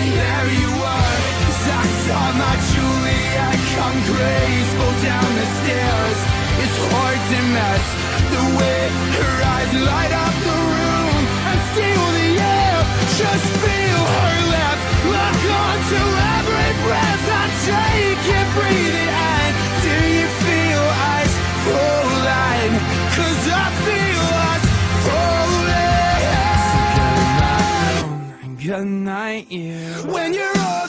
And there you were, 'cause I saw my come graceful down the stairs. It's hard to the way her eyes light up the room and steal the air. Just feel her lips lock onto every breath I take it, breathe it in. Do you feel us falling? 'Cause I Good night, you. When you're all